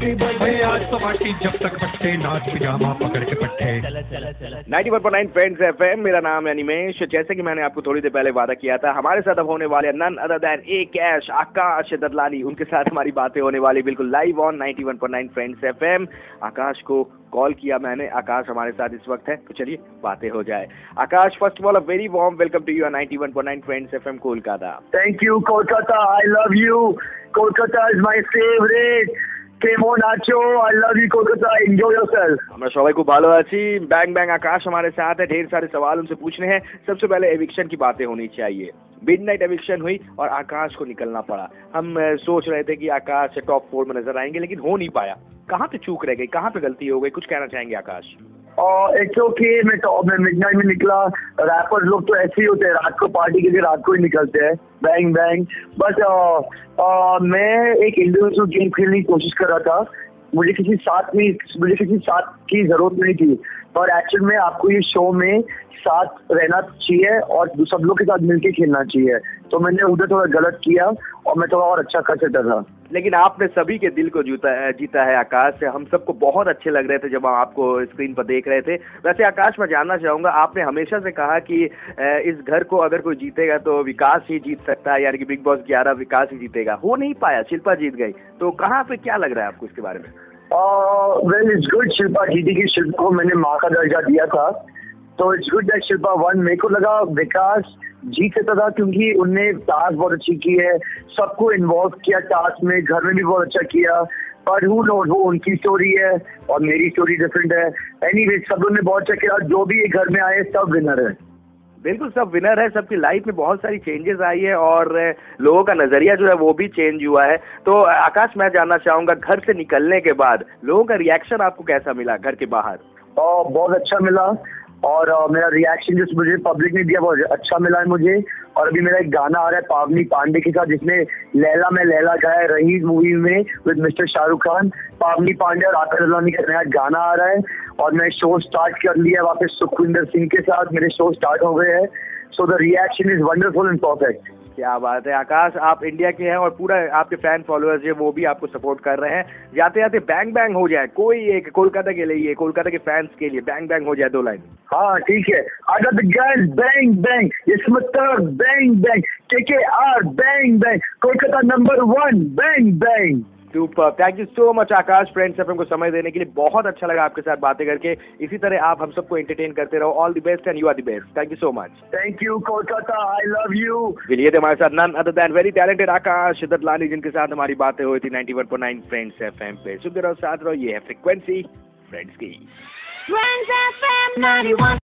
Happy birthday आज तो party जब तक पट्टे नाच पिजामा पकड़ के पट्टे। 91.9 फ्रेंड्स एफएम मेरा नाम है निमेश जैसे कि मैंने आपको थोड़ी देर पहले वादा किया था हमारे साथ अब होने वाले none other than a cash Akash Dadlani. उनके साथ हमारी बातें होने वाली बिल्कुल live on 91.9 Friends FM. Akash को कॉल किया मैंने। आकाश हमारे साथ इस वक्त है। तो चलिए बातें हो जाए। Akash first of all a very warm welcome to you 91.9 Friends FM Kolkata. Thank you, Kolkata. I love you. Kolkata is my favorite. Kemo Nacho, I love you, Kolkata. Enjoy yourself. আমরা সবাই খুব ভালো আছি bang bang आकाश हमारे साथ है ढेर सारे सवाल उनसे पूछने हैं सबसे पहले एविक्शन की बातें होनी चाहिए मिड नाइट एविक्शन हुई और आकाश को निकलना पड़ा हम अ, सोच रहे थे कि आकाश टॉप फोर में नजर आएंगे लेकिन हो नहीं पाया कहाँ पे चूक रह गई कहाँ पे गलती हो गई कुछ कहना चाहेंगे आकाश और इट्स ओके मैं टॉप में मिडनाइट में निकला। रैपर्स लोग तो ऐसे ही होते हैं, रात को पार्टी के लिए रात को ही निकलते हैं। बैंग बैंग बट मैं एक इंडिविजुअल गेम खेलने की कोशिश कर रहा था। मुझे किसी साथ में, मुझे किसी साथ की ज़रूरत नहीं थी। पर एक्चुअल में आपको ये शो में साथ रहना चाहिए और सब लोग के साथ मिलके खेलना चाहिए। तो मैंने उधर थोड़ा गलत किया और मैं थोड़ा और अच्छा कर सकता था। लेकिन आपने सभी के दिल को जीता जीता है आकाश हम सबको बहुत अच्छे लग रहे थे जब हम आपको स्क्रीन पर देख रहे थे। वैसे आकाश, मैं जानना चाहूँगा, आपने हमेशा से कहा कि इस घर को अगर कोई जीतेगा तो विकास ही जीत सकता है, यानी कि बिग बॉस ग्यारह विकास ही जीतेगा। हो नहीं पाया, शिल्पा जीत गई। तो कहाँ पे क्या लग रहा है आपको इसके बारे में? वेल इट्स गुड शिल्पा जीती की शिल्पा को मैंने माँ का दर्जा दिया था। तो it's good that Shilpa one मेरे को लगा विकास जीत सकता था क्योंकि उनने टास्क बहुत अच्छी की है। सबको इन्वॉल्व किया टास्क में घर में भी बहुत अच्छा किया। पर हु नोट वो उनकी स्टोरी है और मेरी स्टोरी डिफरेंट है। एनी सब लोगों ने बहुत अच्छा किया जो भी घर में आए सब विनर है। बिल्कुल सब विनर है। सबकी लाइफ में बहुत सारी चेंजेस आई है और लोगों का नज़रिया जो है वो भी चेंज हुआ है। तो आकाश मैं जानना चाहूँगा घर से निकलने के बाद लोगों का रिएक्शन आपको कैसा मिला घर के बाहर? और बहुत अच्छा मिला। और uh, मेरा रिएक्शन जो मुझे पब्लिक ने दिया बहुत अच्छा मिला है मुझे। और अभी मेरा एक गाना आ रहा है पावनी पांडे के साथ जिसमें लैला में लैला गाया रही मूवी में विद मिस्टर शाहरुख खान। पावनी पांडे और आकर अडवाणी का नया गाना आ रहा है। और मैं शो स्टार्ट कर लिया पे सुखविंदर सिंह के साथ। मेरे शो स्टार्ट हो गए हैं। So the reaction is wonderful and perfect क्या बात है। आकाश, आप इंडिया के हैं और पूरा आपके फ़ैन फॉलोअर्स वो भी आपको सपोर्ट कर रहे हैं। जाते जाते बैंग बैंग हो जाए, कोई एक कोलकाता के लिए, कोलकाता के फैंस के लिए बैंग बैंग हो जाए दो लाइन हाँ ठीक है। अगर girls bang bang bang bang के third bang bang Kolkata number one bang bang super thank you so much Akash Friends FM को समय देने के लिए। बहुत अच्छा लगा आपके साथ बातें करके। इसी तरह आप हम सबको एंटरटेन करते रहो। All the best and you are the best thank you so much thank you Kolkata love you. चलिए थे हमारे साथ। None other than very talented Akash Dadlani जिनके साथ हमारी बातें हुई थी 91.9 फ्रेंड्स एफएम पे। सुनते रहो साथ रहो ये है फ्रीक्वेंसी फ्रेंड्स की। Friends FM 91.